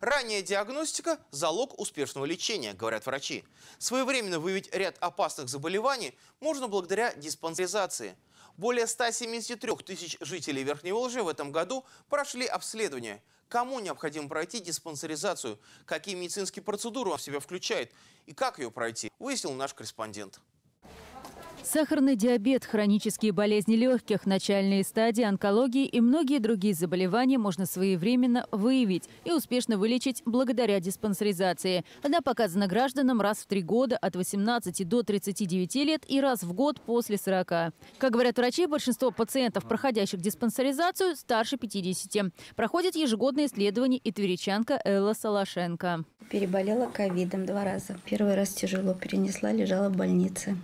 Ранняя диагностика – залог успешного лечения, говорят врачи. Своевременно выявить ряд опасных заболеваний можно благодаря диспансеризации. Более 173 тысяч жителей Верхней Волжи в этом году прошли обследование. Кому необходимо пройти диспансеризацию, какие медицинские процедуры он в себя включает и как ее пройти, выяснил наш корреспондент. Сахарный диабет, хронические болезни легких, начальные стадии онкологии и многие другие заболевания можно своевременно выявить и успешно вылечить благодаря диспансеризации. Она показана гражданам раз в три года от 18 до 39 лет и раз в год после 40. Как говорят врачи, большинство пациентов, проходящих диспансеризацию, старше 50. Проходит ежегодное исследование и тверичанка Элла Салашенко. Переболела ковидом два раза. Первый раз тяжело перенесла, лежала в больнице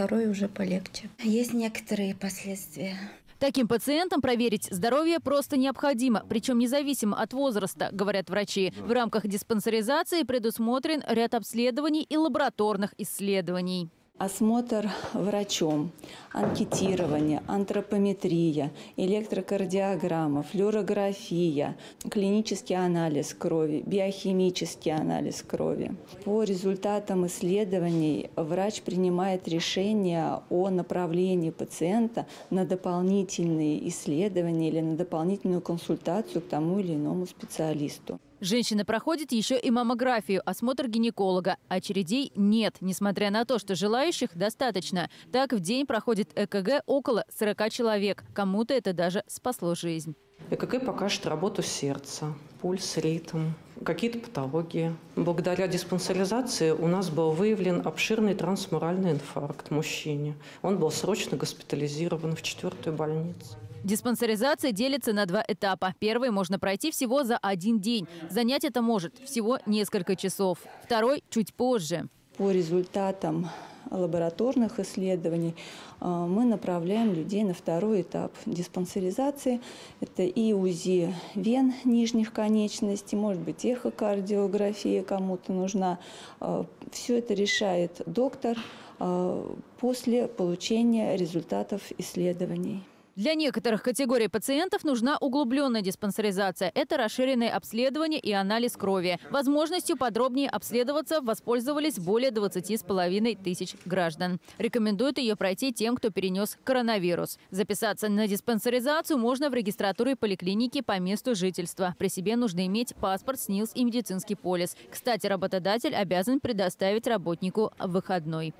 второй уже полегче. Есть некоторые последствия. Таким пациентам проверить здоровье просто необходимо, причем независимо от возраста, говорят врачи. В рамках диспансеризации предусмотрен ряд обследований и лабораторных исследований осмотр врачом, анкетирование, антропометрия, электрокардиограмма, флюорография, клинический анализ крови, биохимический анализ крови. По результатам исследований врач принимает решение о направлении пациента на дополнительные исследования или на дополнительную консультацию к тому или иному специалисту. Женщина проходит еще и маммографию, осмотр гинеколога. Очередей нет, несмотря на то, что желающих достаточно. Так в день проходит ЭКГ около 40 человек. Кому-то это даже спасло жизнь. ЭКГ покажет работу сердца, пульс, ритм, какие-то патологии. Благодаря диспансеризации у нас был выявлен обширный трансмуральный инфаркт мужчине. Он был срочно госпитализирован в четвертую больницу. Диспансеризация делится на два этапа. Первый можно пройти всего за один день. Занять это может всего несколько часов. Второй – чуть позже. По результатам лабораторных исследований э, мы направляем людей на второй этап диспансеризации. Это и УЗИ вен нижних конечностей, может быть, эхокардиография кому-то нужна. Э, Все это решает доктор э, после получения результатов исследований. Для некоторых категорий пациентов нужна углубленная диспансеризация. Это расширенное обследование и анализ крови. Возможностью подробнее обследоваться воспользовались более 20,5 тысяч граждан. Рекомендуют ее пройти тем, кто перенес коронавирус. Записаться на диспансеризацию можно в регистратуре поликлиники по месту жительства. При себе нужно иметь паспорт, СНИЛС и медицинский полис. Кстати, работодатель обязан предоставить работнику выходной.